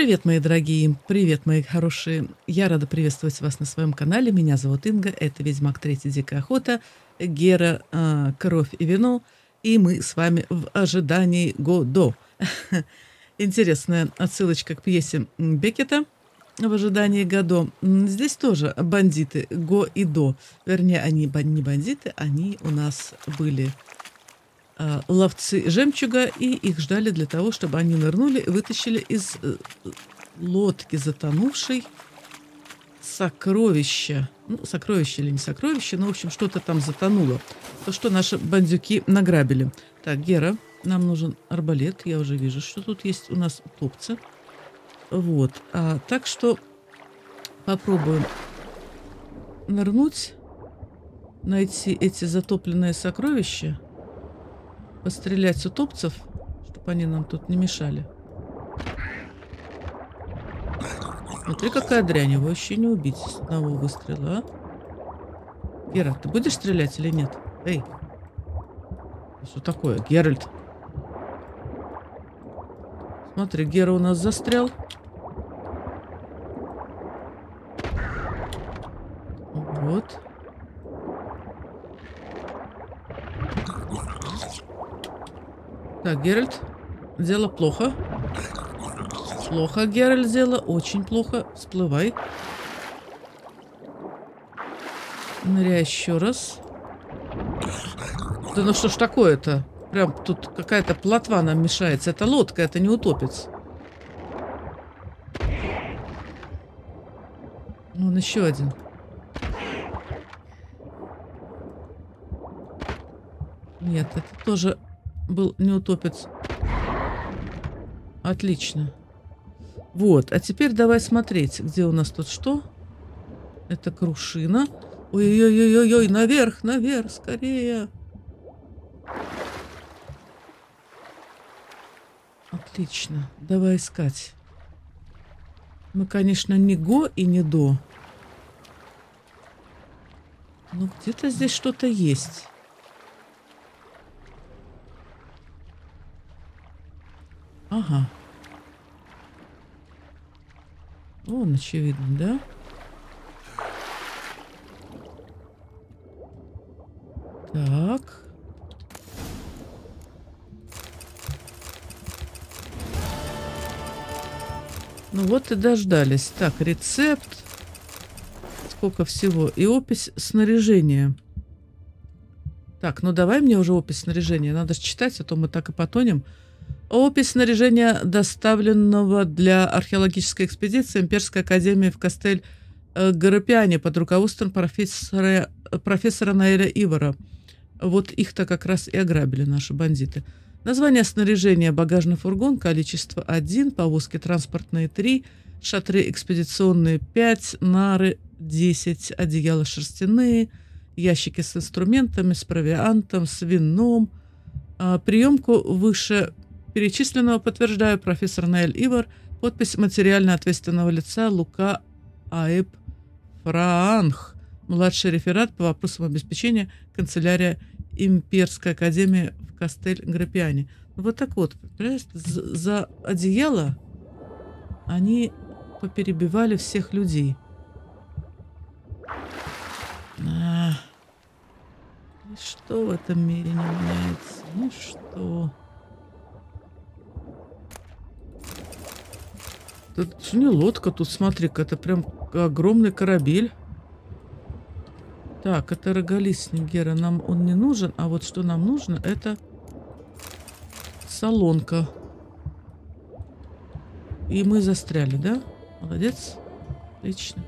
Привет, мои дорогие, привет, мои хорошие. Я рада приветствовать вас на своем канале. Меня зовут Инга, это Ведьмак 3 Дикая Охота, Гера, э, Кровь и Вино. И мы с вами в ожидании Годо. Интересная отсылочка к пьесе Бекета в ожидании Годо. Здесь тоже бандиты Го и До. Вернее, они не бандиты, они у нас были ловцы жемчуга, и их ждали для того, чтобы они нырнули и вытащили из э, лодки затонувшей сокровища. Ну, сокровище или не сокровище, но, в общем, что-то там затонуло. То, что наши бандюки награбили. Так, Гера, нам нужен арбалет. Я уже вижу, что тут есть у нас топцы. Вот. А, так что попробуем нырнуть, найти эти затопленные сокровища пострелять с утопцев, чтобы они нам тут не мешали. Смотри, какая дрянь, его еще не убить с одного выстрела, а? Гера, ты будешь стрелять или нет? Эй! Что такое? Геральт! Смотри, Гера у нас застрял. Вот. Так, Геральт, дело плохо. Плохо, Геральт, дело очень плохо. Всплывай. Ныряй еще раз. Да ну что ж такое-то? Прям тут какая-то плотва нам мешается. Это лодка, это не утопец. Вон еще один. Нет, это тоже был не утопец. Отлично. Вот, а теперь давай смотреть, где у нас тут что. Это крушина. Ой-ой-ой-ой-ой, наверх, наверх, скорее. Отлично, давай искать. Мы, конечно, не го и не до. Но где-то здесь что-то есть. Ага. Вон, очевидно, да? Так. Ну вот и дождались. Так, рецепт. Сколько всего. И опись снаряжения. Так, ну давай мне уже опись снаряжения. Надо же читать, а то мы так и потонем. Опись снаряжения, доставленного для археологической экспедиции Имперской академии в Кастель э, Гарапиане под руководством профессора, профессора Наэля Ивара. Вот их-то как раз и ограбили наши бандиты. Название снаряжения – багажный фургон, количество 1, повозки транспортные 3, шатры экспедиционные 5, нары 10, одеяла шерстяные, ящики с инструментами, с провиантом, с вином. А, приемку выше Перечисленного подтверждаю профессор Наэль Ивар, подпись материально ответственного лица Лука Аэб Фраанх, младший реферат по вопросам обеспечения канцелярия Имперской академии в Кастель-Грапиане. Вот так вот, за одеяло они поперебивали всех людей. А, что в этом мире не меняется? Ну что? Это не лодка тут, смотри-ка, это прям огромный корабель. Так, это роголистник Гера, нам он не нужен, а вот что нам нужно, это солонка. И мы застряли, да? Молодец. Отлично.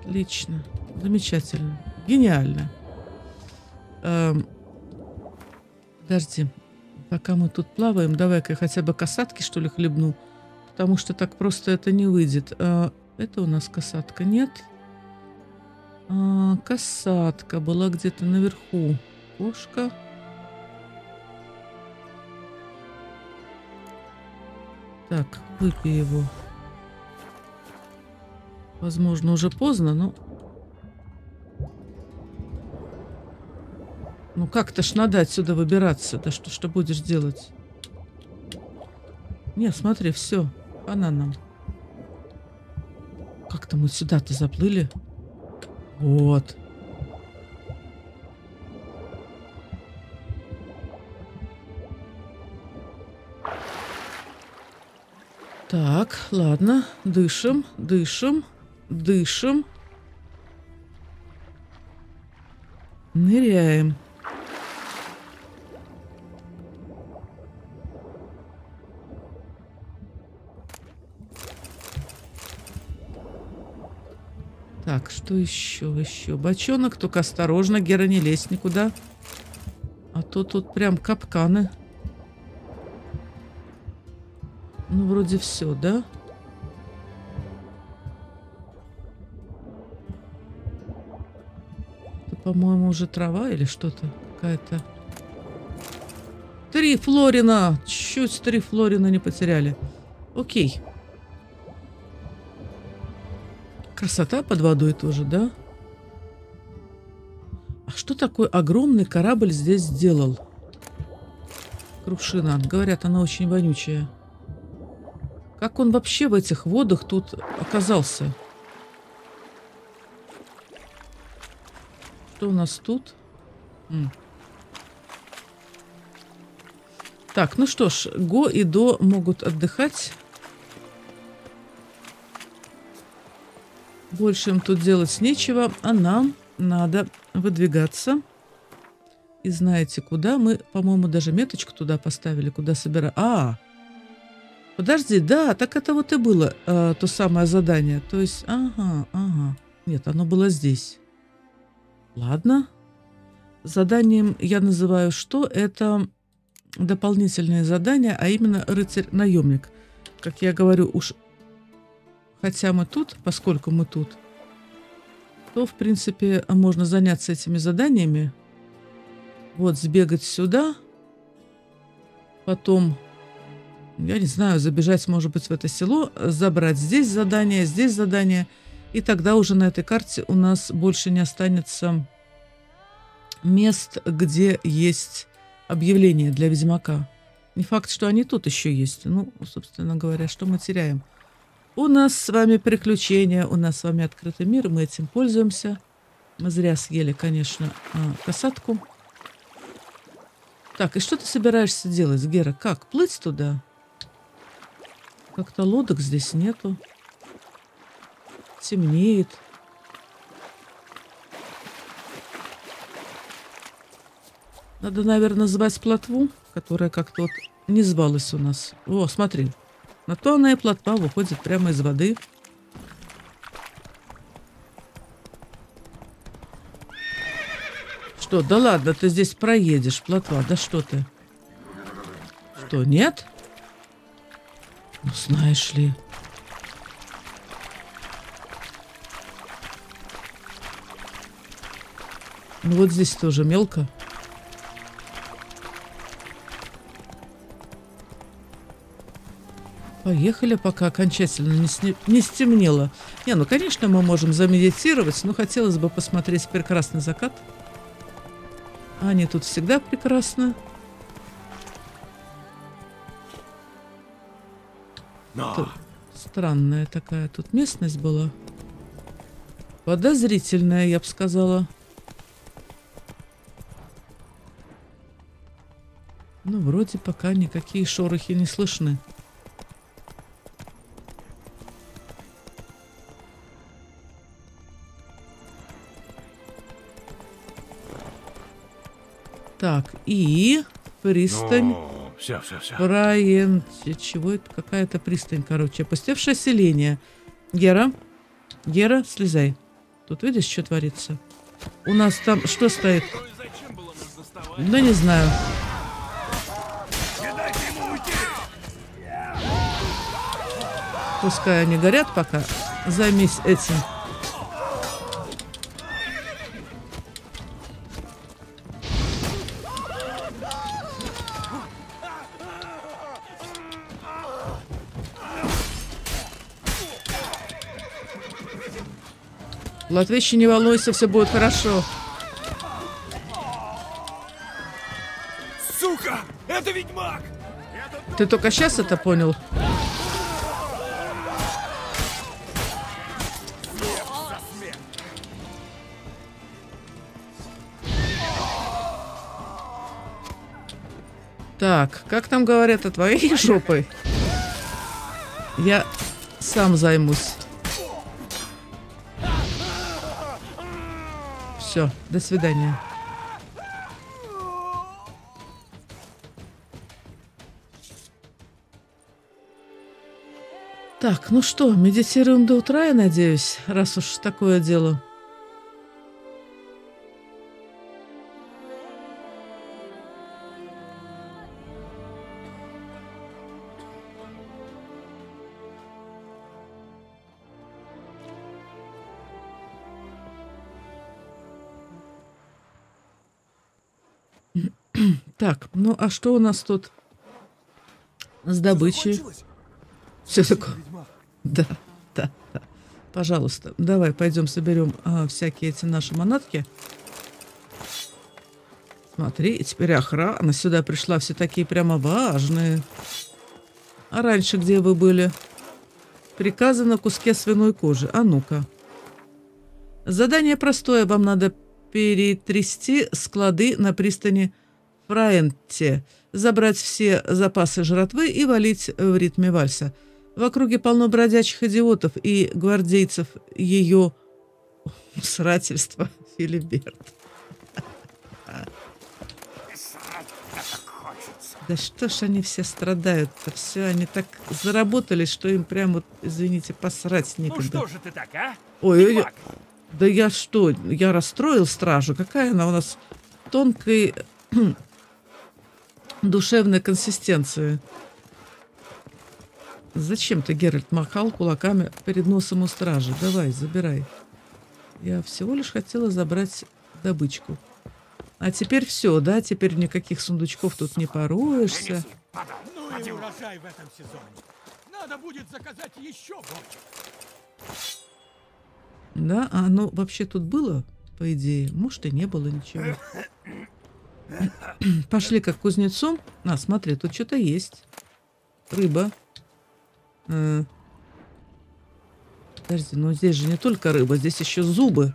Отлично. Замечательно. Гениально. Эм, подожди. Пока мы тут плаваем, давай-ка я хотя бы касатки, что ли, хлебну потому что так просто это не выйдет. А, это у нас касатка, нет? А, касатка была где-то наверху. Кошка. Так, выпей его. Возможно, уже поздно, но... Ну как-то ж надо отсюда выбираться. Да что, что будешь делать? Не, смотри, все. Она нам. Как-то мы сюда-то заплыли. Вот. Так, ладно. Дышим, дышим, дышим. Ныряем. Что еще, еще? Бочонок, только осторожно, Гера, не лезь никуда. А то тут прям капканы. Ну, вроде все, да? По-моему, уже трава или что-то какая-то. Три флорина! Чуть три флорина не потеряли. Окей. Красота под водой тоже, да? А что такой огромный корабль здесь сделал? Крушина. Говорят, она очень вонючая. Как он вообще в этих водах тут оказался? Что у нас тут? М. Так, ну что ж, Го и До могут отдыхать. Больше им тут делать нечего, а нам надо выдвигаться. И знаете, куда? Мы, по-моему, даже меточку туда поставили, куда собираем. А, подожди, да, так это вот и было э, то самое задание. То есть, ага, ага. Нет, оно было здесь. Ладно. Заданием я называю что? Это дополнительное задание, а именно рыцарь-наемник. Как я говорю, уж Хотя мы тут, поскольку мы тут, то, в принципе, можно заняться этими заданиями. Вот, сбегать сюда. Потом, я не знаю, забежать, может быть, в это село, забрать здесь задание, здесь задание. И тогда уже на этой карте у нас больше не останется мест, где есть объявления для Ведьмака. Не факт, что они тут еще есть. Ну, собственно говоря, что мы теряем – у нас с вами приключения, у нас с вами открытый мир, мы этим пользуемся. Мы зря съели, конечно, а, касатку. Так, и что ты собираешься делать, Гера? Как, плыть туда? Как-то лодок здесь нету. Темнеет. Надо, наверное, звать плотву, которая как-то вот не звалась у нас. О, смотри. На то она и плотва выходит прямо из воды. Что, да ладно, ты здесь проедешь, плотва, да что ты? Что, нет? Ну, знаешь ли... Ну, вот здесь тоже мелко. Поехали, пока окончательно не, сне... не стемнело. Не, ну, конечно, мы можем замедитировать, но хотелось бы посмотреть прекрасный закат. Они тут всегда прекрасны. Тут странная такая тут местность была. Подозрительная, я бы сказала. Ну, вроде пока никакие шорохи не слышны. И пристань. Ну, все, все, все. Брайан. Чего это? Какая-то пристань, короче. Опустевшее селение. Гера. Гера, слезай. Тут видишь, что творится? У нас там что стоит? Да не знаю. Пускай они горят пока. Займись этим. Латвийщи, не волнуйся, все будет хорошо. Сука! Это ведьмак! Ты только сейчас это понял? Так, как там говорят о твоей жопой? Я сам займусь. Все, до свидания. Так, ну что, медитируем до утра, я надеюсь, раз уж такое дело. А что у нас тут с добычей? Все такое. Да, да, да. Пожалуйста, давай пойдем соберем а, всякие эти наши манатки. Смотри, теперь охрана сюда пришла, все такие прямо важные. А раньше где вы были? Приказы на куске свиной кожи. А ну-ка. Задание простое. Вам надо перетрясти склады на пристани Фраенте, забрать все запасы жратвы и валить в ритме вальса. В округе полно бродячих идиотов и гвардейцев ее срательства Филиберт. Да что ж они все страдают-то? Все, они так заработали, что им прям вот, извините, посрать некогда. Ну что же ты так, а? Ой, ой, да я что, я расстроил стражу? Какая она у нас тонкой душевной консистенции? Зачем ты, Геральт, махал кулаками перед носом у стражи? Давай, забирай. Я всего лишь хотела забрать добычку. А теперь все, да? Теперь никаких сундучков тут не пороешься. Ну и урожай в этом сезоне. Надо будет заказать еще больше. Да, а оно вообще тут было, по идее? Может, и не было ничего. Пошли как кузнецом. А, смотри, тут что-то есть. Рыба. А. Подожди, но здесь же не только рыба, здесь еще зубы.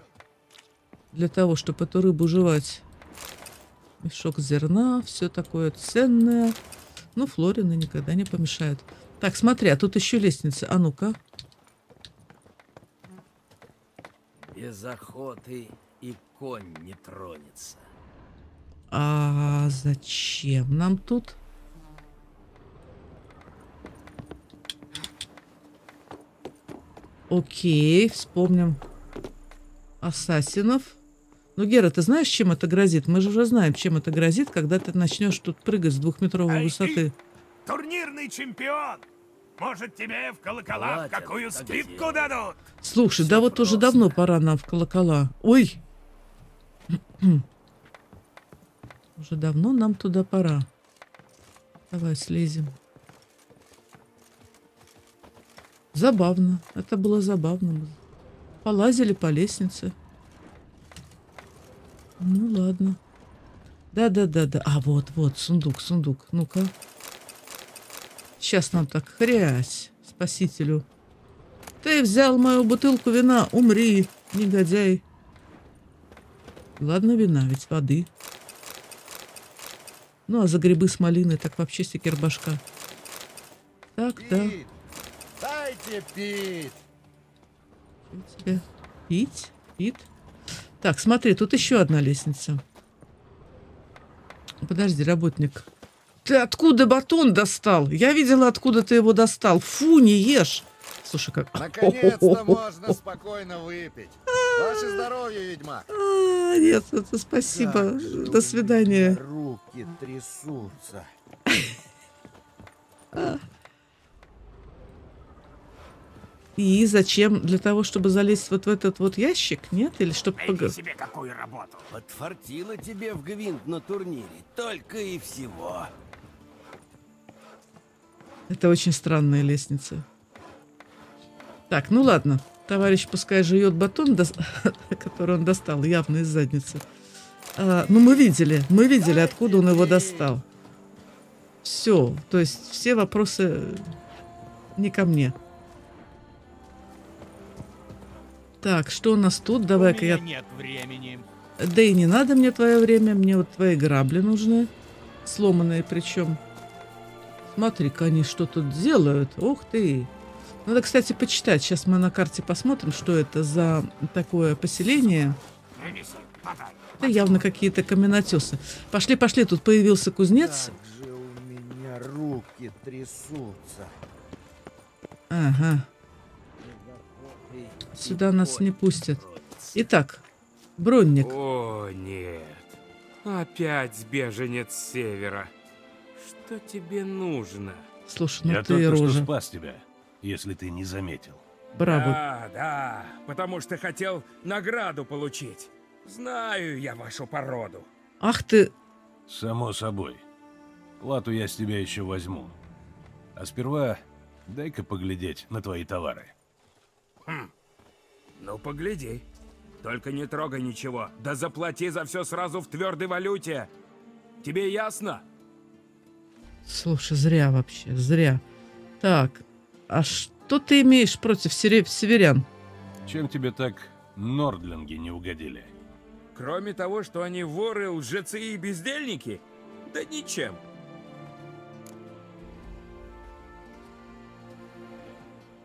Для того, чтобы эту рыбу жевать. Мешок зерна, все такое ценное. Ну, Флорины никогда не помешают. Так, смотри, а тут еще лестница. А ну-ка. Без охоты и конь не тронется. А зачем нам тут? Окей, вспомним ассасинов. Ну, Гера, ты знаешь, чем это грозит? Мы же уже знаем, чем это грозит, когда ты начнешь тут прыгать с двухметровой Ай, высоты. ты турнирный чемпион. Может, тебе в колокола Хватит, какую скидку дадут? Слушай, Всё да вот уже просто. давно пора нам в колокола. Ой! Уже давно нам туда пора. Давай слезем. Забавно. Это было забавно. Полазили по лестнице. Ну ладно. Да-да-да-да. А вот, вот, сундук, сундук. Ну-ка. Сейчас нам так хрясь, спасителю. Ты взял мою бутылку вина, умри, негодяй. Ладно, вина, ведь воды. Ну, а за грибы с малиной так вообще секер башка. Так, да. Пить! Дайте пить! Тебе? Пить? Пит? Так, смотри, тут еще одна лестница. Подожди, работник. Ты откуда батон достал? Я видела, откуда ты его достал. Фу, не ешь. Слушай, как... Наконец-то можно спокойно выпить. Ваше здоровье, ведьмак. А, нет, это спасибо. Как До свидания. Руки трясутся. И зачем? Для того, чтобы залезть вот в этот вот ящик, нет? Или чтобы... Найди себе какую работу. Подфартило тебе в гвинт на турнире. Только и всего. Это очень странная лестница. Так, ну ладно. Товарищ пускай жует батон, дос- который он достал, явно из задницы. А, ну, мы видели, мы видели, откуда он его достал. Все, то есть все вопросы не ко мне. Так, что у нас тут? Давай-ка я... нет времени. Да и не надо мне твое время, мне вот твои грабли нужны. Сломанные причем. Смотри-ка, они что тут делают. Ух ты. Надо, кстати, почитать. Сейчас мы на карте посмотрим, что это за такое поселение. Это явно какие-то каменотесы. Пошли, пошли, тут появился кузнец. Как же у меня руки трясутся. Ага, сюда нас не пустят. Итак, бронник. О, нет. Опять беженец с севера. Что тебе нужно? Слушай, ну Я ты только что рожа. спас тебя, если ты не заметил. Браво. Да, да, потому что хотел награду получить. Знаю я вашу породу. Ах ты, Само собой. Плату я с тебя еще возьму. А сперва дай-ка поглядеть на твои товары. Ну, погляди. Только не трогай ничего. Да заплати за все сразу в твердой валюте. Тебе ясно? слушай, зря вообще, зря. Так, а что ты имеешь против северян? Чем тебе так нордлинги не угодили? Кроме того, что они воры, лжецы и бездельники? Да ничем.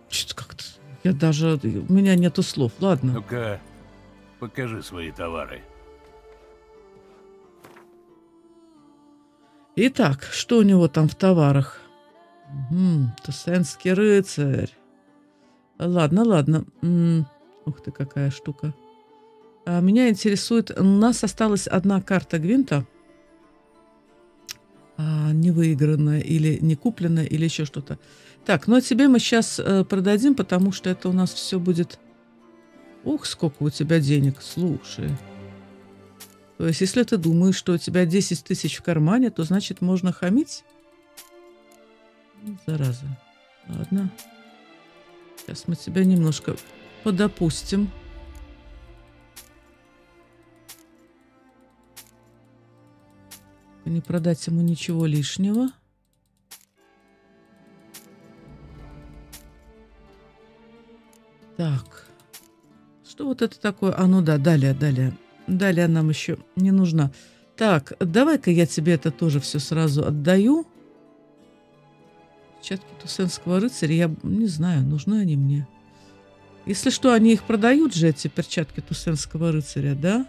Что-то как-то... Я даже... У меня нету слов. Ладно. Ну-ка, покажи свои товары. Итак, что у него там в товарах? Угу, Туссенский рыцарь. Ладно, ладно. Ух ты, какая штука. А, меня интересует... У нас осталась одна карта Гвинта. А, не выигранная или не купленная, или еще что-то. Так, ну а тебе мы сейчас продадим, потому что это у нас все будет... Ух, сколько у тебя денег, слушай. То есть, если ты думаешь, что у тебя 10 тысяч в кармане, то значит можно хамить? Зараза. Ладно. Сейчас мы тебя немножко подопустим. Не продать ему ничего лишнего. Так. Что вот это такое? А, ну да, далее, далее. Далее нам еще не нужна. Так, давай-ка я тебе это тоже все сразу отдаю. Перчатки Тусенского рыцаря, я не знаю, нужны они мне. Если что, они их продают же, эти перчатки Тусенского рыцаря, да?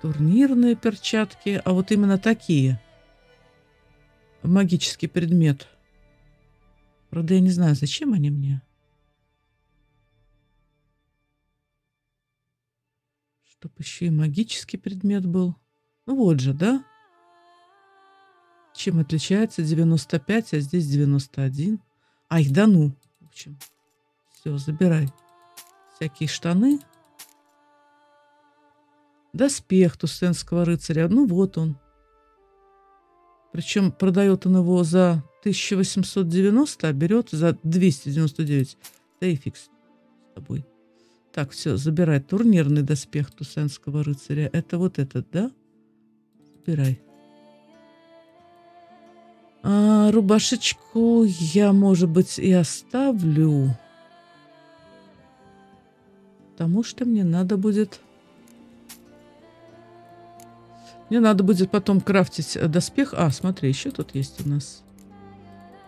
Турнирные перчатки, а вот именно такие. Магический предмет. Правда, я не знаю, зачем они мне. Чтоб еще и магический предмет был. Ну вот же, да? Чем отличается 95, а здесь 91? Ай, да ну. В общем, все, забирай. Всякие штаны. Доспех Туссенского рыцаря. Ну вот он. Причем продает он его за 1890, а берет за 299. Да и фиг с тобой. Так, все, забирай. Турнирный доспех Тусенского рыцаря. Это вот этот, да? Забирай. А, рубашечку я, может быть, и оставлю. Потому что мне надо будет... Мне надо будет потом крафтить э, доспех. А, смотри, еще тут есть у нас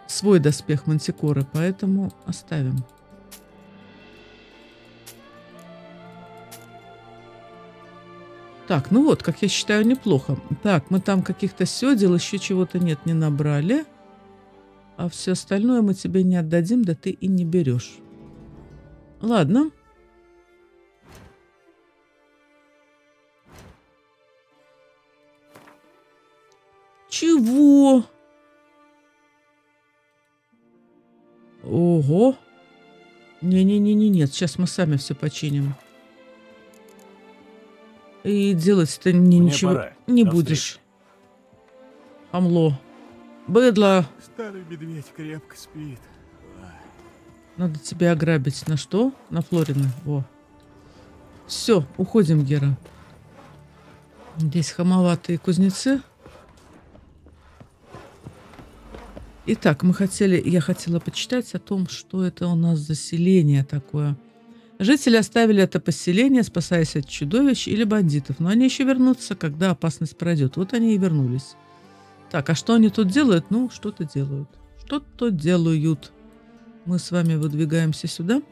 свой доспех мантикоры, поэтому оставим. Так, ну вот, как я считаю, неплохо. Так, мы там каких-то седел, еще чего-то нет, не набрали. А все остальное мы тебе не отдадим, да ты и не берешь. Ладно. Чего? Ого. Не-не-не-не, нет, сейчас мы сами все починим. И делать-то ни- Мне ничего пора. не До будешь. встречи. Хамло. Быдло. Старый медведь крепко спит. Надо тебя ограбить. На что? На Флорина. Во. Все, уходим, Гера. Здесь хамоватые кузнецы. Итак, мы хотели, я хотела почитать о том, что это у нас за селение такое. Жители оставили это поселение, спасаясь от чудовищ или бандитов. Но они еще вернутся, когда опасность пройдет. Вот они и вернулись. Так, а что они тут делают? Ну, что-то делают. Что-то делают. Мы с вами выдвигаемся сюда.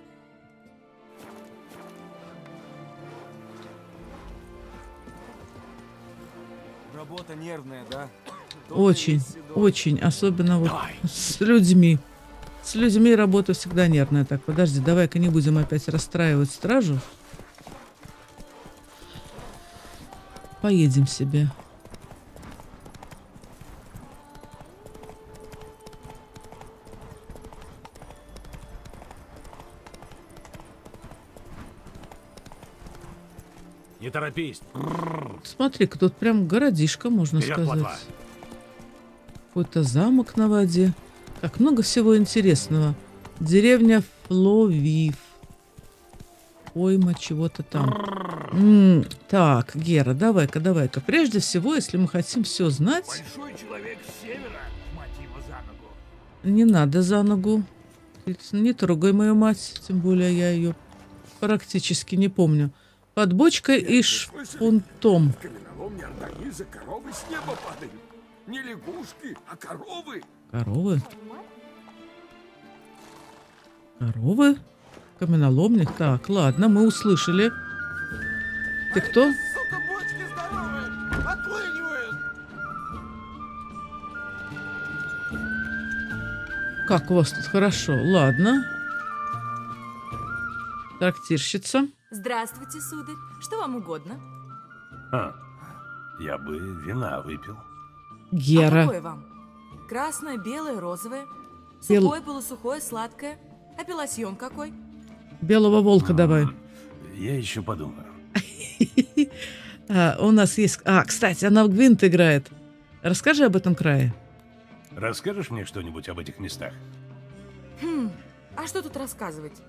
Работа нервная, да? Очень, очень. Особенно вот с людьми. С людьми работа всегда нервная. Так, подожди, давай-ка не будем опять расстраивать стражу. Поедем себе. Не торопись. Смотри-ка, тут прям городишко, можно Вперед, сказать. Какой-то замок на воде. Так, много всего интересного. Деревня Фловив. Пойма чего-то там. М, так, Гера, давай-ка, давай-ка. Прежде всего, если мы хотим все знать, Большой человек с севера, мать его за ногу. не надо за ногу. Не трогай мою мать, тем более я ее практически не помню. Под бочкой и шпунтом. В коровы с неба падают. Не лягушки, а коровы. Коровы? Коровы? Каменоломник? Так, ладно, мы услышали. Ты кто? Как у вас тут хорошо? Ладно. Трактирщица. Здравствуйте, сударь. Что вам угодно? А, я бы вина выпил. А Гера. какое вам? Красное, белое, розовое? Бел- Сухое, полусухое, сладкое? Апелласьон какой? Белого волка давай. Я еще подумаю. А, у нас есть... А, кстати, она в гвинт играет. Расскажи об этом крае. Расскажешь мне что-нибудь об этих местах? Хм, а что тут рассказывать?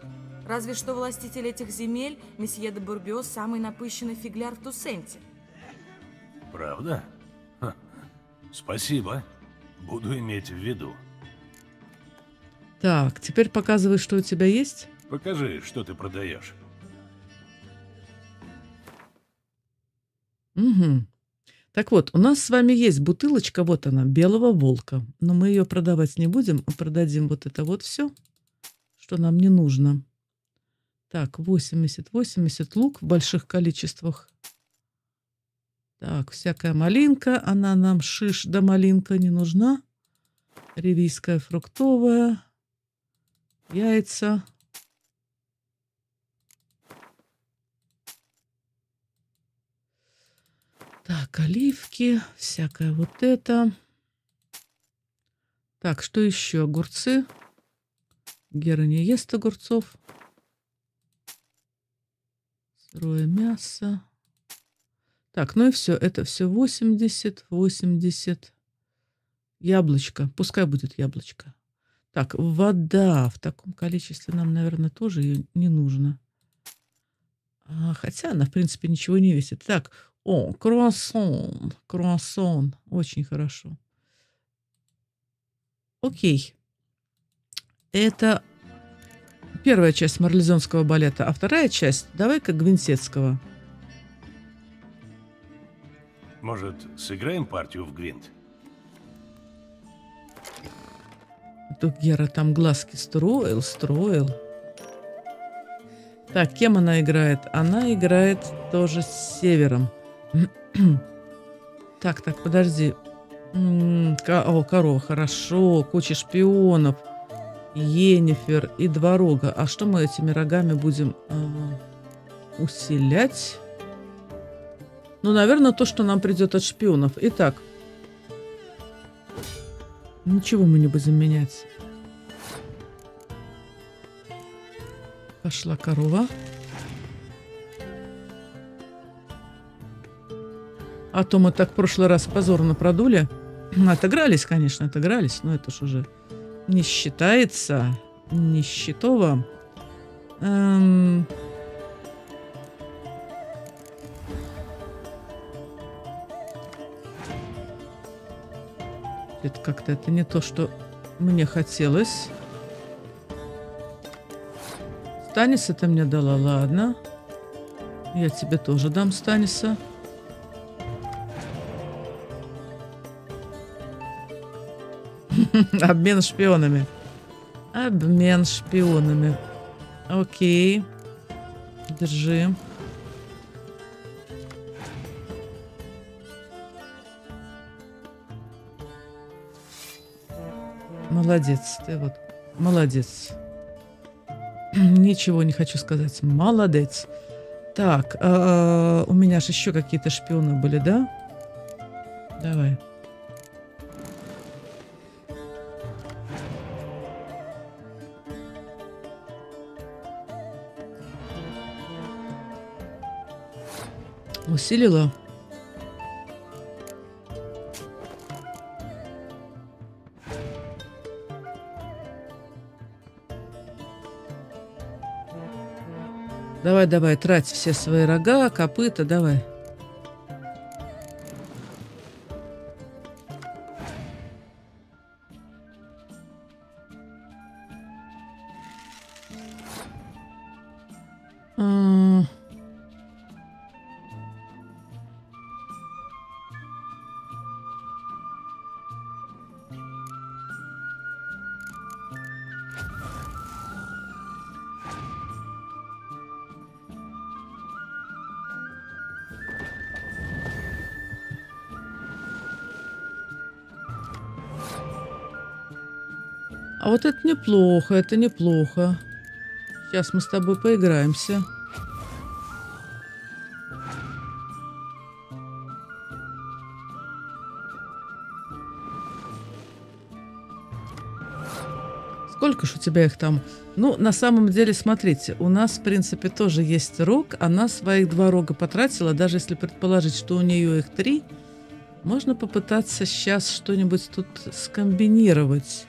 Разве что властитель этих земель, месье де Бурбио, самый напыщенный фигляр в Туссенте. Правда? Ха. Спасибо. Буду иметь в виду. Так, теперь показывай, что у тебя есть. Покажи, что ты продаешь. Угу. Так вот, у нас с вами есть бутылочка, вот она, белого волка. Но мы ее продавать не будем, а продадим вот это вот все, что нам не нужно. Так, 80, 80 лук в больших количествах. Так, всякая малинка, она нам шиш да малинка не нужна. Ривийская фруктовая. Яйца. Так, оливки, всякое вот это. Так, что еще? Огурцы. Гера не ест огурцов. Сырое мясо. Так, ну и все. Это все 80, 80. Яблочко. Пускай будет яблочко. Так, вода. В таком количестве нам, наверное, тоже ее не нужно. А, хотя она, в принципе, ничего не весит. Так, о, круассан. Круассан. Очень хорошо. Окей. Это первая часть марлезонского балета, а вторая часть давай-ка гвинтетского. Может, сыграем партию в гвинт? Тут Гера там глазки строил, строил. Так, кем она играет? Она играет тоже с севером. так, так, подожди. О, корова, хорошо. Куча шпионов. Енифер и два рога. А что мы этими рогами будем а, усилять? Ну, наверное, то, что нам придет от шпионов. Итак, ничего мы не будем менять. Пошла корова. А то мы так в прошлый раз позорно продули. Отыгрались, конечно, отыгрались, но это ж уже не считается. Не счетово. Эм, Это как-то это не то, что мне хотелось. Станиса ты мне дала, ладно. Я тебе тоже дам Станиса. Обмен шпионами. Обмен шпионами. Окей. Держи. Молодец, ты вот молодец. Ничего не хочу сказать. Молодец. Так, а, у меня же еще какие-то шпионы были, да? Давай. Усилила? Давай, давай, трать все свои рога, копыта, давай. М, А вот это неплохо, это неплохо. Сейчас мы с тобой поиграемся. Сколько ж у тебя их там? Ну, на самом деле, смотрите, у нас, в принципе, тоже есть рог. Она своих два рога потратила. Даже если предположить, что у нее их три, можно попытаться сейчас что-нибудь тут скомбинировать.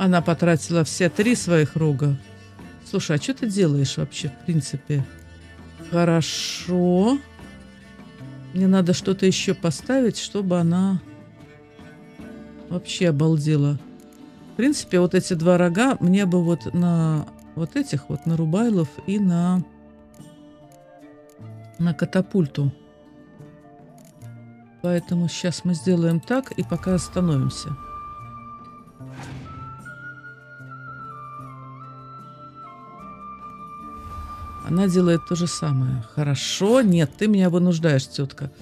Она потратила все три своих рога. Слушай, а что ты делаешь вообще, в принципе? Хорошо. Мне надо что-то еще поставить, чтобы она вообще обалдела. В принципе, вот эти два рога мне бы вот на вот этих вот, на Рубайлов и на, на катапульту. Поэтому сейчас мы сделаем так и пока остановимся. Она делает то же самое. Хорошо. Нет, ты меня вынуждаешь, тетка.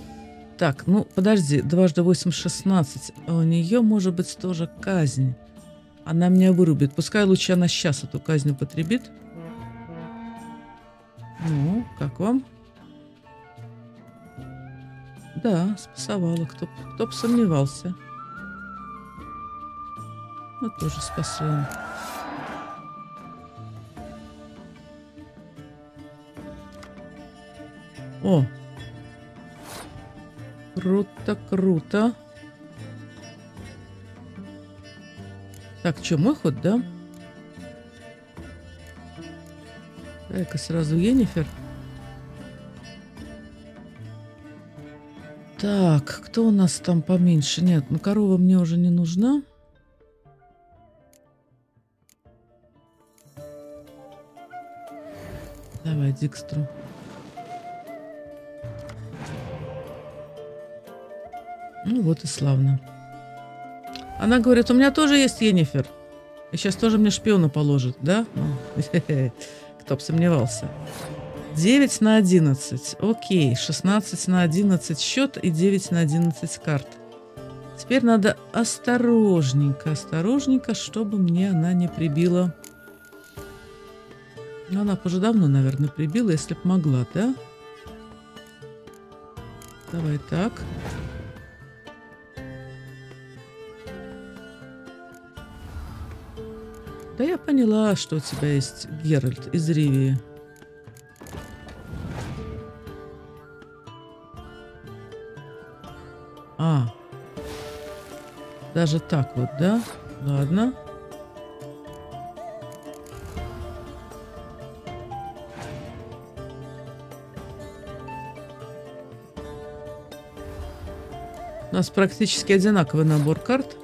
Так, ну, подожди. Дважды восемь, шестнадцать. А у нее, может быть, тоже казнь. Она меня вырубит. Пускай лучше она сейчас эту казнь употребит. Ну, как вам? Да, спасовала. Кто, кто бы сомневался. Мы тоже спасаем. О! Круто, круто. Так, что, мой ход, да? Дай-ка сразу Енифер. Так, кто у нас там поменьше? Нет, ну корова мне уже не нужна. Давай, Дикстру. Ну вот и славно. Она говорит, у меня тоже есть Енифер. И сейчас тоже мне шпиона положит, да? Ну, Кто бы сомневался. 9 на 11. Окей, 16 на 11 счет и 9 на 11 карт. Теперь надо осторожненько, осторожненько, чтобы мне она не прибила. Ну, она уже давно, наверное, прибила, если бы могла, да? Давай так. Да я поняла, что у тебя есть Геральт из Ривии. А. Даже так вот, да? Ладно. У нас практически одинаковый набор карт.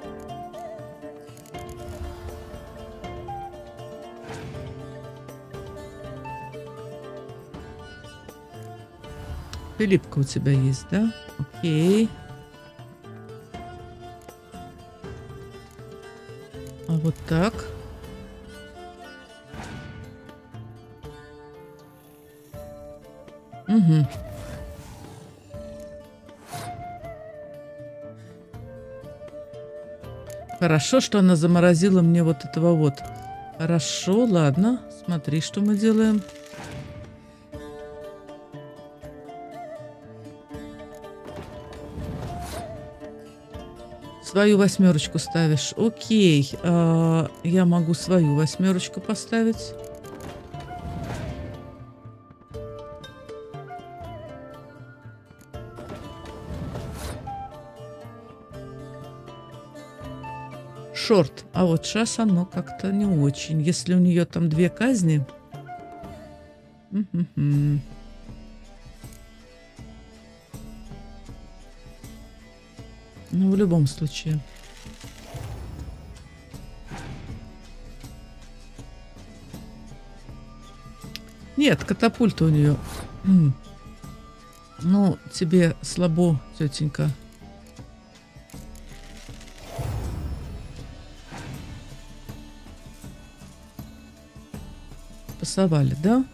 Филиппка у тебя есть, да? Окей. А вот так. Угу. Хорошо, что она заморозила мне вот этого вот. Хорошо, ладно. Смотри, что мы делаем. Свою восьмерочку ставишь. Окей. а, я могу свою восьмерочку поставить. Шорт. А вот сейчас оно как-то не очень. Если у нее там две казни. Мгм. Ну, в любом случае. Нет, катапульта у нее. Ну, тебе слабо, тетенька. Пасовали, да?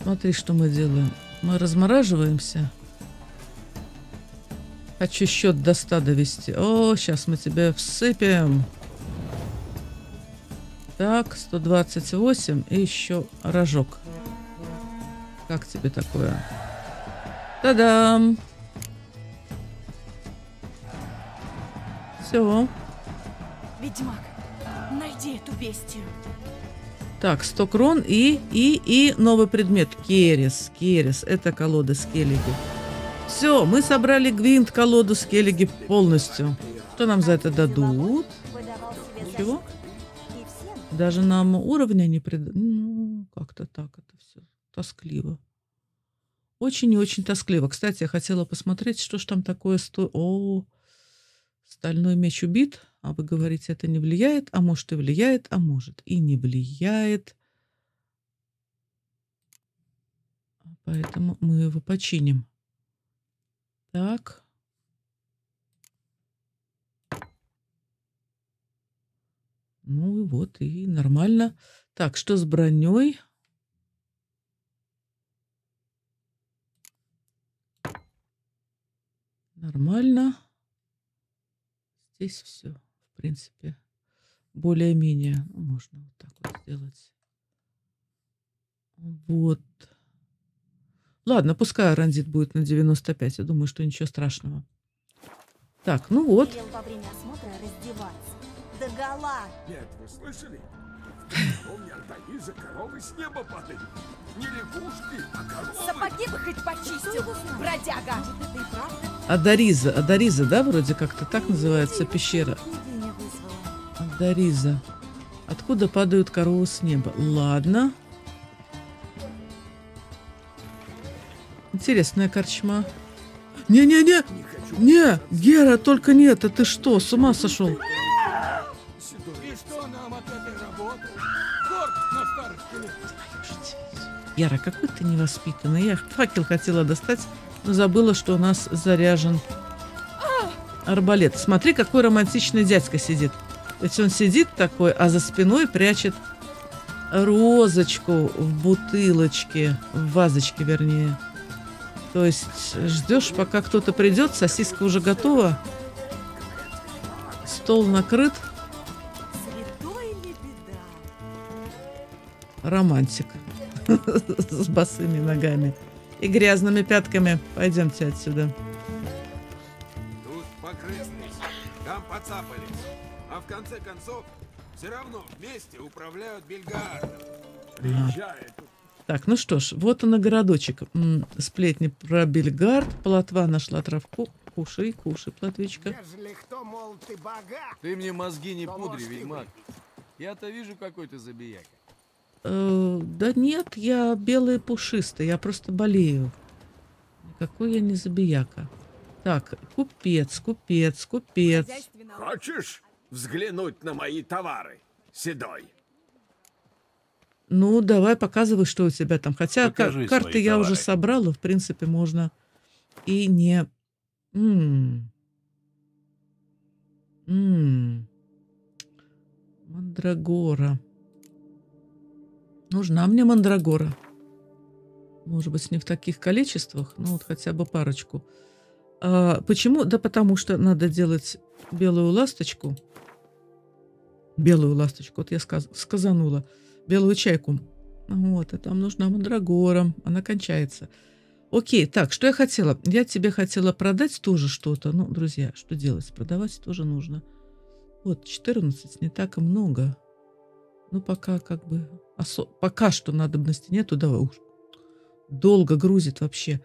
Смотри, что мы делаем. Мы размораживаемся. Хочу счет до 100 довести. О, сейчас мы тебя всыпем. Так, 128 и еще рожок. Как тебе такое? Та-дам! Все. Ведьмак, найди эту бестию. Так, 100 крон и, и, и новый предмет. Керес, керес. Это колода Скеллиги. Все, мы собрали гвинт, колоду Скеллиги полностью. Что нам за это дадут? Выдавал себе Чего? защиту. И всем Даже нам уровня не придают. Ну, как-то так это все. Тоскливо. Очень и очень тоскливо. Кстати, я хотела посмотреть, что ж там такое сто... О, стальной меч убит. А вы говорите, это не влияет. А может и влияет, а может и не влияет. Поэтому мы его починим. Так. Ну вот, и нормально. Так, что с броней? Нормально. Здесь все, в принципе, более-менее. Ну, можно вот так вот сделать. Вот. Ладно, пускай рандит будет на 95. Я думаю, что ничего страшного. Так, ну вот. во время осмотра раздеваться. До гола. Нет, вы слышали? Меня Таиза коровы с неба падают. Не лягушки, а коровы. Сапоги бы хоть почистил, бродяга. Это и правда Адариза. Адариза, да, вроде как-то так называется пещера. Адариза. Откуда падают коровы с неба? Ладно. Интересная корчма. Не-не-не! Не, Гера, только нет, а ты что, с ума сошел? Яра, какой ты невоспитанный. Я факел хотела достать, но забыла, что у нас заряжен арбалет. Смотри, какой романтичный дядька сидит. Есть он сидит такой, а за спиной прячет розочку в бутылочке, в вазочке, вернее. То есть ждешь, пока кто-то придет, сосиска уже готова, стол накрыт, Святой ли беда? романтик с босыми ногами и грязными пятками. Пойдемте отсюда. Тут погрызлись, там поцапались. А в конце концов, все равно вместе управляют Бельгардом. Приезжает. Так, ну что ж, вот он и городочек. М, Сплетни про Бельгард, Полотва нашла травку. Кушай, кушай, платвичка. Ежели кто, мол, ты богат, Ты мне мозги не пудри, ведьмак. Я-то вижу, какой ты забияка. Э, да нет, я белый пушистый, я просто болею. Никакой я не забияка. Так, купец, купец, купец. Хочешь взглянуть на мои товары, Седой? Ну, давай показывай, что у тебя там. Хотя ка- Покажи карты свои я уже товары. собрала, в принципе, можно и не... М. М. Мандрагора. Нужна мне мандрагора. Может быть, не в таких количествах, но вот хотя бы парочку. А, почему? Да потому что надо делать белую ласточку. Белую ласточку, вот я сказ- сказанула. Белую чайку. Вот, и там нужна мандрагора. Она кончается. Окей, так, что я хотела? Я тебе хотела продать тоже что-то. Ну, друзья, что делать? Продавать тоже нужно. Вот, 14, не так и много. Ну, пока как бы... осо- Пока что надобности нету, давай уж. Долго грузит вообще.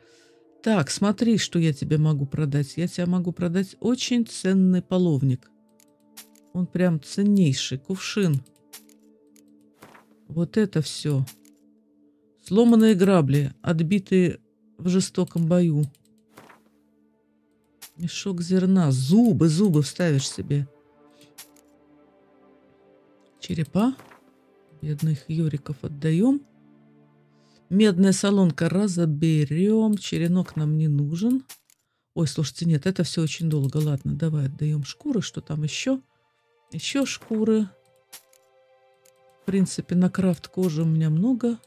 Так, смотри, что я тебе могу продать. Я тебе могу продать очень ценный половник. Он прям ценнейший. Кувшин. Вот это все. Сломанные грабли, отбитые в жестоком бою. Мешок зерна. Зубы, зубы вставишь себе. Черепа. Бедных юриков отдаем. Медная солонка разоберем. Черенок нам не нужен. Ой, слушайте, нет, это все очень долго. Ладно, давай отдаем шкуры. Что там еще? Еще шкуры. Принципе, на крафт кожи у меня много.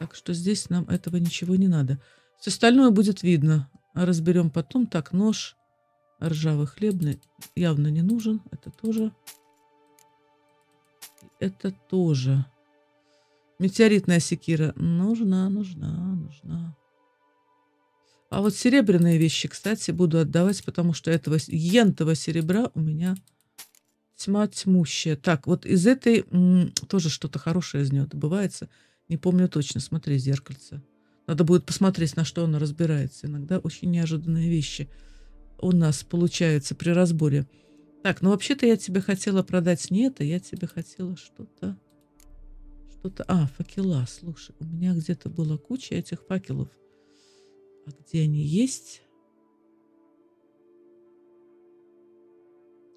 Так что здесь нам этого ничего не надо. Все остальное будет видно. Разберем потом. Так, нож ржавый хлебный явно не нужен. Это тоже. Это тоже. Метеоритная секира. Нужна, нужна, нужна. А вот серебряные вещи, кстати, буду отдавать, потому что этого ентого серебра у меня тьма тьмущая. Так, вот из этой м, тоже что-то хорошее из нее добывается. Не помню точно. Смотри, зеркальце. Надо будет посмотреть, на что оно разбирается. Иногда очень неожиданные вещи у нас получаются при разборе. Так, ну вообще-то я тебе хотела продать не это, я тебе хотела что-то... Что-то... А, факела, слушай, у меня где-то была куча этих факелов. А где они есть?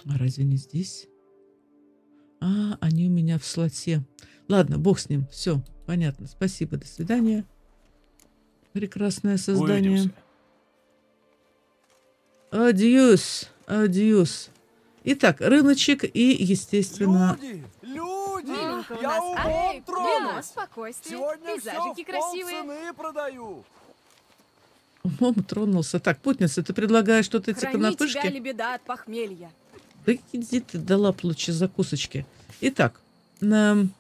А разве не здесь? А, они у меня в слоте. Ладно, бог с ним. Все, понятно. Спасибо, до свидания. Прекрасное создание. Увидимся. Адьюс, адьюс. Итак, рыночек и, естественно... Люди! Люди! Миленько у Я нас. умом спокойствие. Сегодня Пейзажики все красивые. продаю. Умом тронулся. Так, путница, ты предлагаешь что-то типа Храни на тебя лебеда от похмелья. Да иди ты дала лучше закусочки. Итак, эм,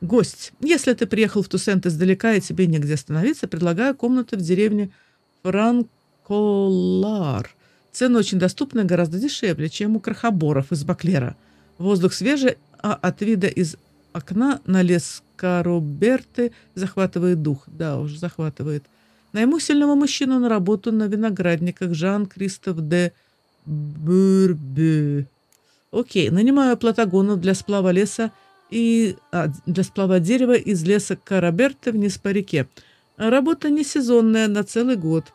гость. Если ты приехал в Тусент издалека и тебе негде остановиться, предлагаю комнату в деревне Франколар. Цены очень доступны, гораздо дешевле, чем у крахоборов из Баклера. Воздух свежий, а от вида из окна на лес Кароберты захватывает дух. Да уж, захватывает. Найму сильного мужчину на работу на виноградниках Жан-Кристоф де Бурбе. Окей, нанимаю платагонов для сплава леса и а, для сплава дерева из леса Караберта вниз по реке. Работа не сезонная, на целый год.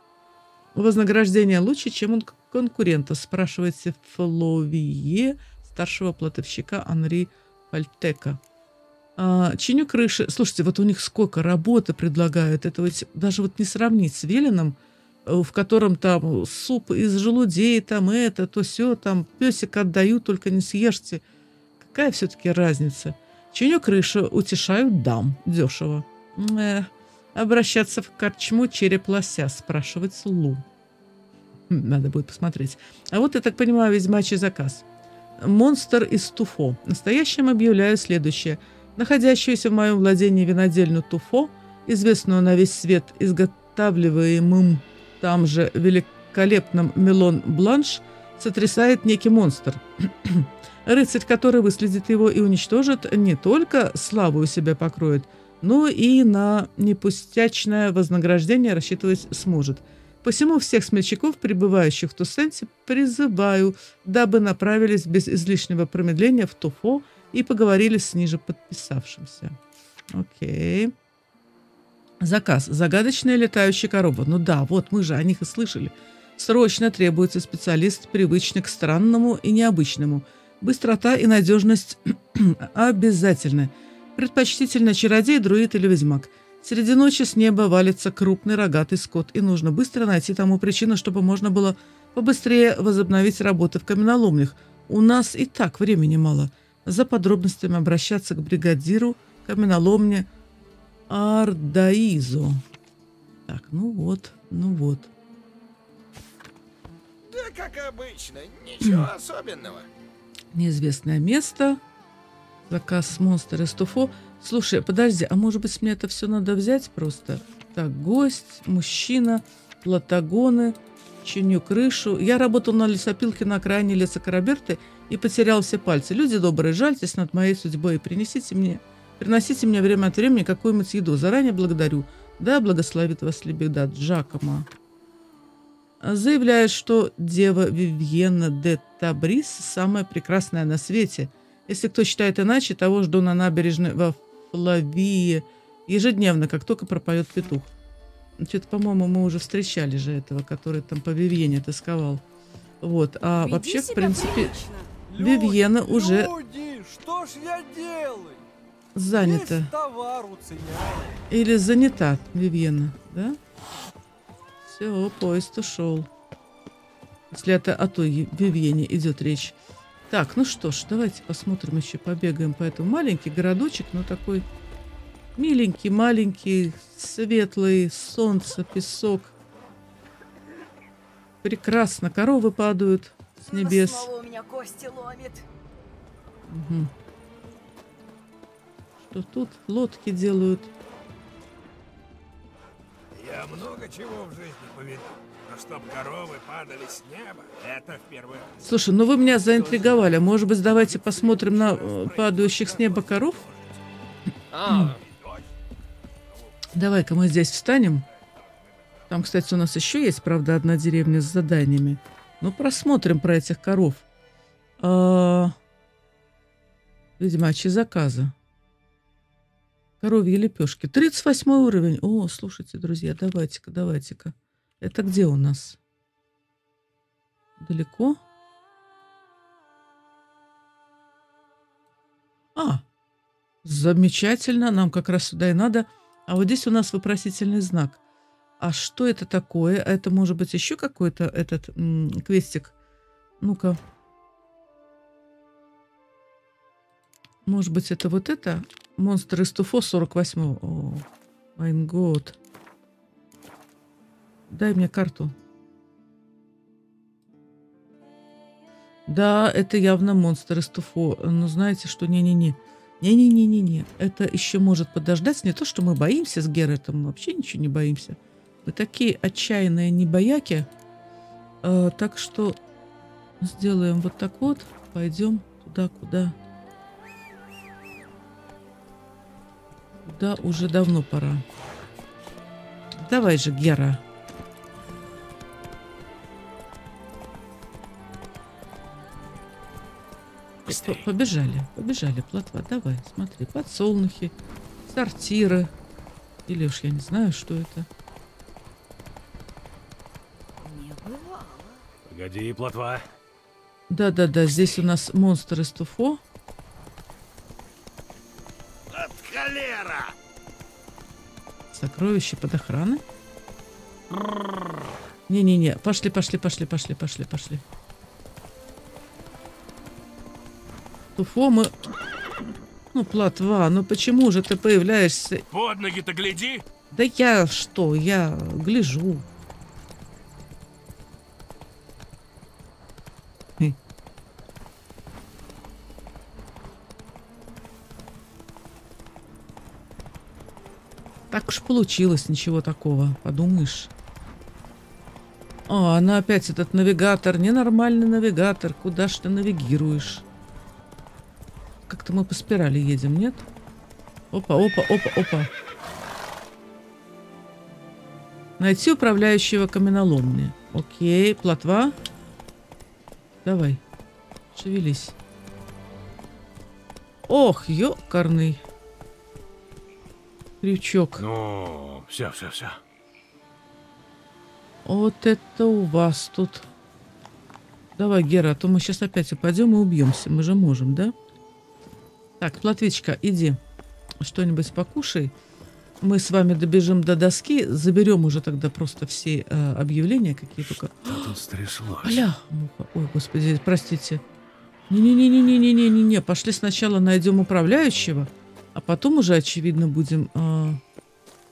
Вознаграждение лучше, чем у конкурента, спрашивается Фловие, старшего платовщика Анри Фальтека. А, чиню крыши. Слушайте, вот у них сколько работы предлагают. Это вот даже вот не сравнить с Велином, в котором там суп из желудей, там это, то все, там песик отдаю, только не съешьте. Какая все-таки разница? Чиню крышу, утешаю дам. Дешево. Э, обращаться в корчму череп лося, спрашивается Лу. Хм, Надо будет посмотреть. А вот, я так понимаю, ведьмачий заказ. Монстр из Туфо. Настоящим объявляю следующее. Находящуюся в моем владении винодельню Туфо, известную на весь свет изготавливаемым там же великолепным Мелон Бланш, сотрясает некий монстр. Рыцарь, который выследит его и уничтожит, не только славу у себя покроет, но и на непустячное вознаграждение рассчитывать сможет. Посему всех смельчаков, пребывающих в Тусенте, призываю, дабы направились без излишнего промедления в Туфо и поговорили с ниже подписавшимся. Окей. Заказ. Загадочная летающая корова. Ну да, вот мы же о них и слышали. Срочно требуется специалист, привычный к странному и необычному. Быстрота и надежность обязательны. Предпочтительно чародей, друид или ведьмак. Среди ночи с неба валится крупный рогатый скот, и нужно быстро найти тому причину, чтобы можно было побыстрее возобновить работы в каменоломнях. У нас и так времени мало. За подробностями обращаться к бригадиру каменоломни Ардаизу. Так, ну вот, ну вот. Да как обычно, ничего особенного. Неизвестное место. Заказ монстр из Туфо. Слушай, подожди, а может быть мне это все надо взять просто? Так, гость, мужчина, платагоны, чиню крышу. Я работал на лесопилке на окраине леса Караберты и потерял все пальцы. Люди добрые, жальтесь над моей судьбой и принесите мне, приносите мне время от времени какую-нибудь еду. Заранее благодарю. Да, благословит вас Лебеда Джакома. Заявляет, что дева Вивьена де Табрис самая прекрасная на свете. Если кто считает иначе, того жду на набережной во Флавии ежедневно, как только пропоет петух. Что-то, по-моему, мы уже встречали же этого, который там по Вивьене тосковал. Вот. А Веди вообще, в принципе, прилично. Вивьена уже Люди, что ж я делаю? Занята. Или занята Вивьена, да? Все, поезд ушел. Если это о той Вивьене идет речь. Так, ну что ж, давайте посмотрим еще, побегаем по этому. Маленький городочек, но такой миленький, маленький, светлый, солнце, песок. Прекрасно, коровы падают с небес. Снова Что тут? Лодки делают. Я много чего в жизни повидал. Но чтоб коровы падали с неба, это впервые. Слушай, ну вы меня заинтриговали. Может быть, давайте посмотрим на э, падающих с неба коров? Давай-ка мы здесь встанем. Там, кстати, у нас еще есть, правда, одна деревня с заданиями. Ну, просмотрим про этих коров. А... Ведьмачьи заказы. Коровьи лепешки. 38 уровень. О, слушайте, друзья, давайте-ка, давайте-ка. Это где у нас? Далеко? А, замечательно, нам как раз сюда и надо. А вот здесь у нас вопросительный знак. А что это такое? Это может быть еще какой-то этот м, квестик? Ну-ка. Может быть, это вот это? Монстр из Туфо 48 О, майн год. Дай мне карту. Да, это явно монстр из Туфо. Но знаете, что не-не-не. Не-не-не-не-не. Это еще может подождать. Не то, что мы боимся с Герритом. Мы вообще ничего не боимся. Мы такие отчаянные небояки. А, так что сделаем вот так вот. Пойдем туда, куда. Куда уже давно пора. Давай же, Гера. Побежали, побежали, плотва. Давай, смотри, подсолнухи, сортиры. Или уж я не знаю, что это. Погоди, плотва. Да-да-да, здесь у нас монстр из Туфо. Сокровище под охраной. Не-не-не, пошли, пошли, пошли, пошли, пошли, пошли. Туфо мы... Ну, плотва, ну почему же ты появляешься? Под ноги-то гляди! Да я что, я гляжу. Так уж получилось, ничего такого, подумаешь. А, она опять этот навигатор, ненормальный навигатор. Куда ж ты навигируешь? Как-то мы по спирали едем, нет? Опа, опа, опа, опа. Найти управляющего каменоломни. Окей, плотва. Давай, шевелись. Ох, ёкарный. Крючок. Ну, все, все, все. Вот это у вас тут. Давай, Гера, а то мы сейчас опять упадем и убьемся. Мы же можем, да? Так, плотвичка, иди. Что-нибудь покушай. Мы с вами добежим до доски, заберем уже тогда просто все э, объявления, какие только. Что тут стряслось? Бля, муха. Ой, господи, простите. Не-не-не-не-не-не-не-не. Пошли сначала найдем управляющего, а потом уже, очевидно, будем э,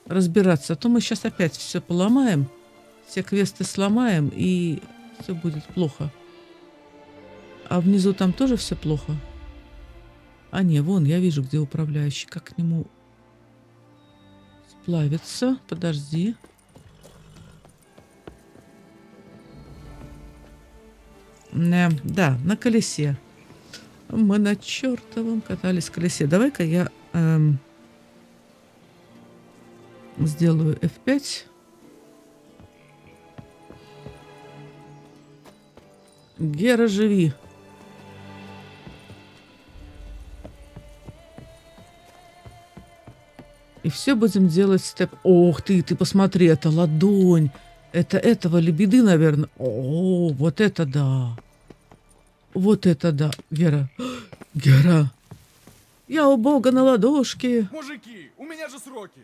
разбираться. А то мы сейчас опять все поломаем, все квесты сломаем, и все будет плохо. А внизу там тоже все плохо? А не, вон, я вижу, где управляющий. Как к нему сплавиться? Подожди. Не, да, на колесе. Мы на чертовом катались колесе. Давай-ка я эм, сделаю F5. Гера, живи. И все будем делать степ. Ох ты, ты посмотри, это ладонь. Это этого лебеды, наверное. О, вот это да. Вот это да. Гера. Гера. Я у бога на ладошке. Мужики, у меня же сроки.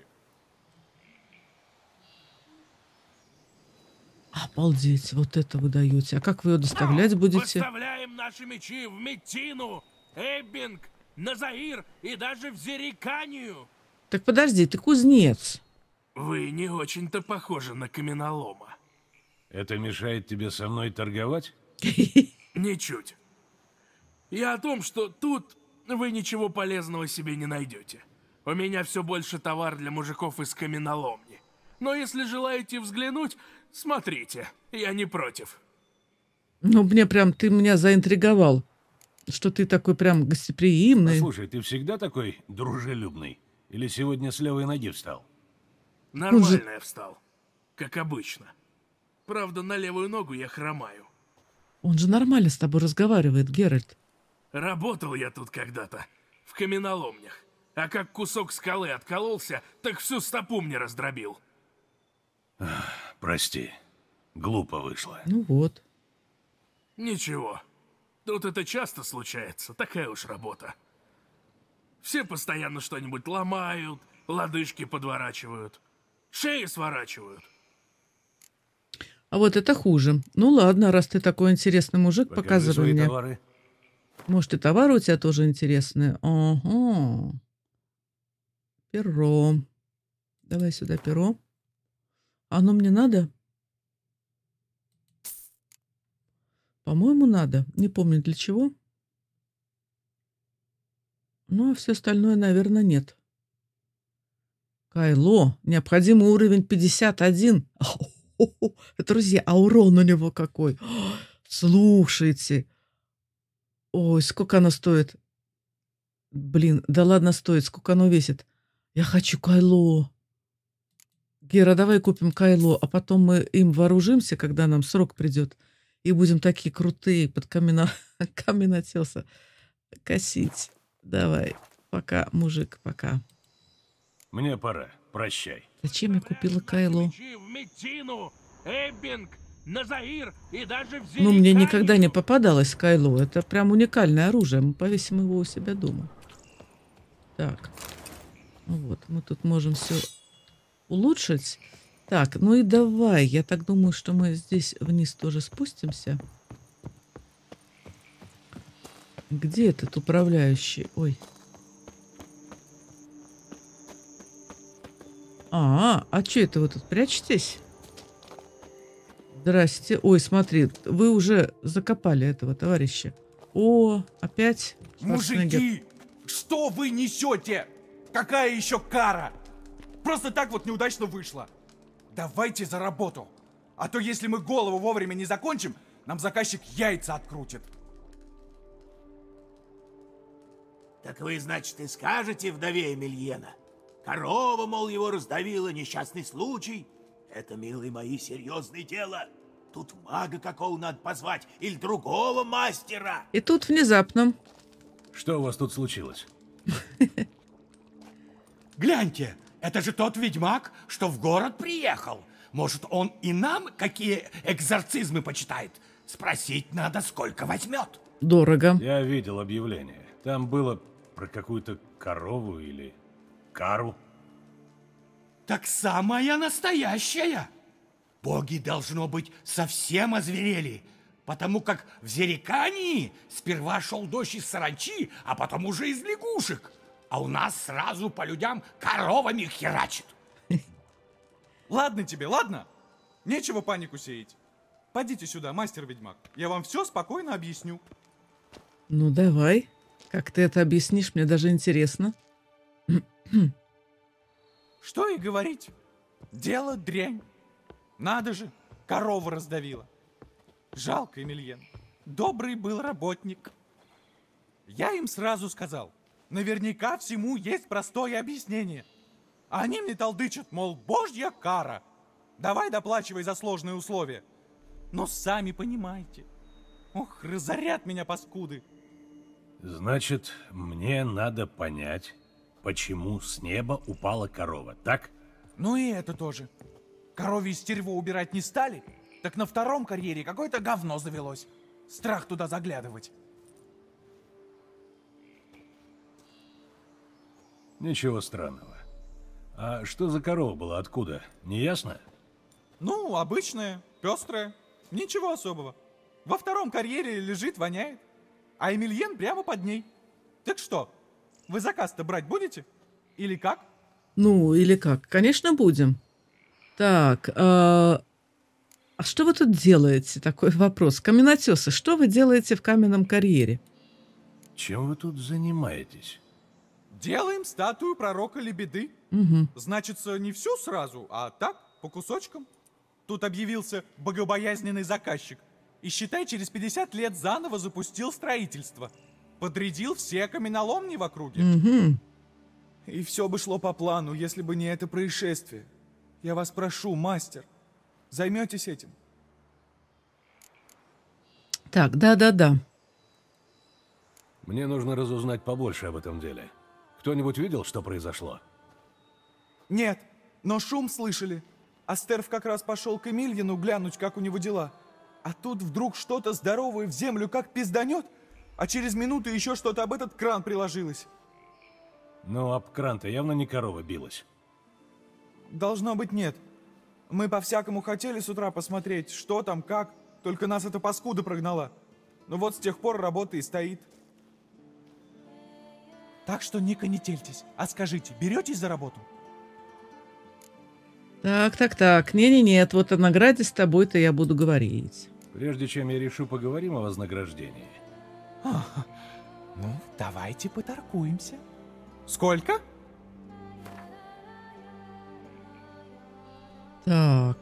Обалдеть, вот это вы даете. А как вы ее доставлять будете? Выставляем наши мечи в Метину, Эббинг, Назаир и даже в Зериканию. Так подожди, ты кузнец. Вы не очень-то похожи на каменолома. Это мешает тебе со мной торговать? Ничуть. Я о том, что тут вы ничего полезного себе не найдете. У меня все больше товар для мужиков из каменоломни. Но если желаете взглянуть, смотрите, я не против. Ну, мне прям, ты меня заинтриговал. Что ты такой прям гостеприимный. Слушай, ты всегда такой дружелюбный? Или сегодня с левой ноги встал? Нормально я встал. Как обычно. Правда, на левую ногу я хромаю. Он же нормально с тобой разговаривает, Геральт. Работал я тут когда-то, в каменоломнях. А как кусок скалы откололся, так всю стопу мне раздробил. Прости, глупо вышло. Ну вот. Ничего. Тут это часто случается, такая уж работа. Все постоянно что-нибудь ломают, лодыжки подворачивают, шеи сворачивают. А вот это хуже. Ну ладно, раз ты такой интересный мужик, Покажи показывай мне. товары. Может, и товары у тебя тоже интересные? Ага. Перо. Давай сюда перо. Оно мне надо? По-моему, надо. Не помню для чего. Ну, а все остальное, наверное, нет. Кайло. Необходимый уровень 51. Ау, Друзья, а урон у него какой. Слушайте. Ой, сколько оно стоит? Блин, да ладно стоит. Сколько оно весит? Я хочу кайло. Гера, давай купим кайло, а потом мы им вооружимся, когда нам срок придет, и будем такие крутые под камена... каменотеса косить. Давай. Пока, мужик, пока. Мне пора. Прощай. Зачем я купила кайло? Мечи в Метину, Эббинг, Ну, мне никогда не попадалось кайло. Это прям уникальное оружие. Мы повесим его у себя дома. Так. Ну Вот, мы тут можем все улучшить. Так, ну и давай. Я так думаю, что мы здесь вниз тоже спустимся. Где этот управляющий? Ой. А, а что это вы тут прячетесь? Здрасте. Ой, смотри, вы уже закопали этого товарища. О, опять. Мужики, что вы несете? Какая еще кара? Просто так вот неудачно вышло. Давайте за работу. А то если мы голову вовремя не закончим, нам заказчик яйца открутит. Так вы, значит, и скажете вдове Эмильена? Корова, мол, его раздавила, несчастный случай. Это, милые мои, серьезное дело. Тут мага какого надо позвать или другого мастера. И тут внезапно... Что у вас тут случилось? Гляньте, это же тот ведьмак, что в город приехал. Может, он и нам какие экзорцизмы почитает? Спросить надо, сколько возьмет. Дорого. Я видел объявление. Там было про какую-то корову или кару. Так самая настоящая. Боги, должно быть, совсем озверели, потому как в Зерикании сперва шел дождь из саранчи, а потом уже из лягушек, а у нас сразу по людям коровами херачит. Ладно тебе, ладно? Нечего панику сеять. Пойдите сюда, мастер-ведьмак. Я вам все спокойно объясню. Ну, давай. Как ты это объяснишь, мне даже интересно. Что и говорить. Дело дрянь. Надо же, корова раздавила. Жалко, Эмильен. Добрый был работник. Я им сразу сказал, наверняка всему есть простое объяснение. А они мне толдычат, мол, божья кара. Давай доплачивай за сложные условия. Но сами понимаете. Ох, разорят меня паскуды. Значит, мне надо понять, почему с неба упала корова, так? Ну и это тоже. Коровье стерво убирать не стали, так на втором карьере какое-то говно завелось. Страх туда заглядывать. Ничего странного. А что за корова была, откуда? Не ясно? Ну, обычная, пестрая. Ничего особого. Во втором карьере лежит, воняет. А Эмильен прямо под ней. Так что, вы заказ-то брать будете? Или как? Ну, или как? Конечно, будем. Так, а, а что вы тут делаете? Такой вопрос. Каменотесы, что вы делаете в каменном карьере? Чем вы тут занимаетесь? Делаем статую пророка Лебеды. Угу. Значится, не всю сразу, а так, по кусочкам. Тут объявился богобоязненный заказчик. И считай, через 50 лет заново запустил строительство. Подрядил все каменоломни в округе. Угу. И все бы шло по плану, если бы не это происшествие. Я вас прошу, мастер, займетесь этим. Так, да-да-да. Мне нужно разузнать побольше об этом деле. Кто-нибудь видел, что произошло? Нет, но шум слышали. Астерв как раз пошел к Эмильину глянуть, как у него дела. А тут вдруг что-то здоровое в землю как пизданет, а через минуту еще что-то об этот кран приложилось. Ну, об кран-то явно не корова билась. Должно быть, нет. Мы по-всякому хотели с утра посмотреть, что там, как, только нас эта паскуда прогнала. Ну вот с тех пор работа и стоит. Так что не конетельтесь, а скажите, беретесь за работу? Так, так, так. Не-не-нет, вот о награде с тобой-то я буду говорить. Прежде чем я решу, поговорим о вознаграждении. А, ну, давайте поторгуемся. Сколько? Так.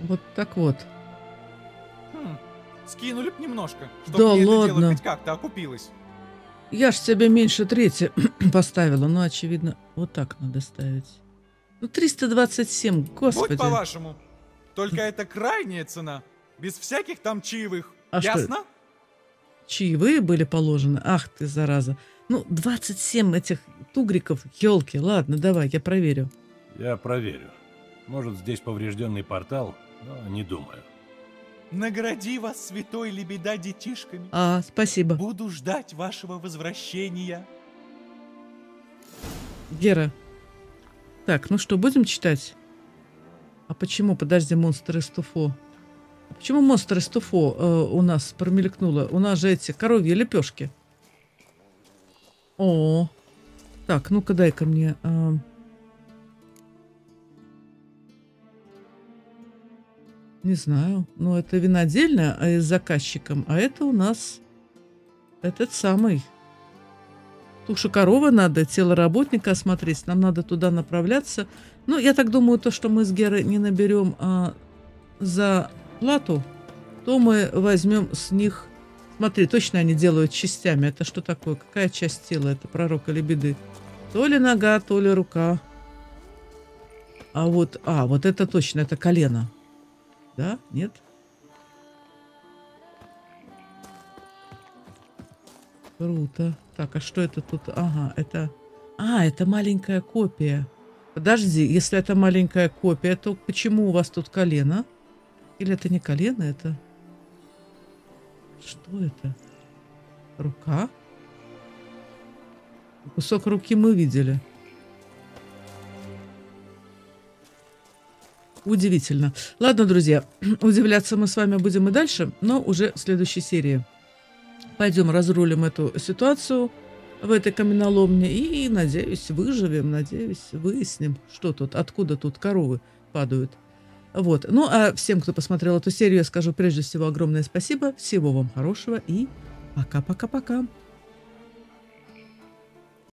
Вот так вот. Хм, скинули б немножко, чтобы Да мне это дело ладно. хоть как-то окупилось. Я ж тебе меньше трети поставила. Ну, очевидно, вот так надо ставить. Ну, 327, господи. Будь по-вашему. Только это крайняя цена. Без всяких там чаевых. А что Ясно? Чаевые были положены? Ах ты, зараза. Ну, 27 этих тугриков. Елки, ладно, давай, я проверю. Я проверю. Может, здесь поврежденный портал, но не думаю. Награди вас, святой лебеда, детишками. А, спасибо. Буду ждать вашего возвращения. Гера. Так, ну что, будем читать? А почему, подожди, монстр из Туфо? А Почему монстр из Туфо э, у нас промелькнуло? У нас же эти коровьи лепешки. О, так, ну-ка дай-ка мне. э, Не знаю. Ну, это винодельня а, с заказчиком, а это у нас этот самый. Туша коровы надо, тело работника осмотреть. Нам надо туда направляться. Ну, я так думаю, то, что мы с Герой не наберем а, за плату, то мы возьмем с них... Смотри, точно они делают частями. Это что такое? Какая часть тела? Это пророк или беды? То ли нога, то ли рука. А вот, а, вот это точно, это колено. Да? Нет? Круто. Так, а что это тут? Ага, это... А, это маленькая копия. Подожди, если это маленькая копия, то почему у вас тут колено? Или это не колено, это... Что это? Рука? Кусок руки мы видели. Удивительно. Ладно, друзья, удивляться мы с вами будем и дальше, но уже в следующей серии. Пойдем разрулим эту ситуацию в этой каменоломне и, надеюсь, выживем, надеюсь, выясним, что тут, откуда тут коровы падают. Вот. Ну, а всем, кто посмотрел эту серию, я скажу прежде всего огромное спасибо. Всего вам хорошего и пока-пока-пока.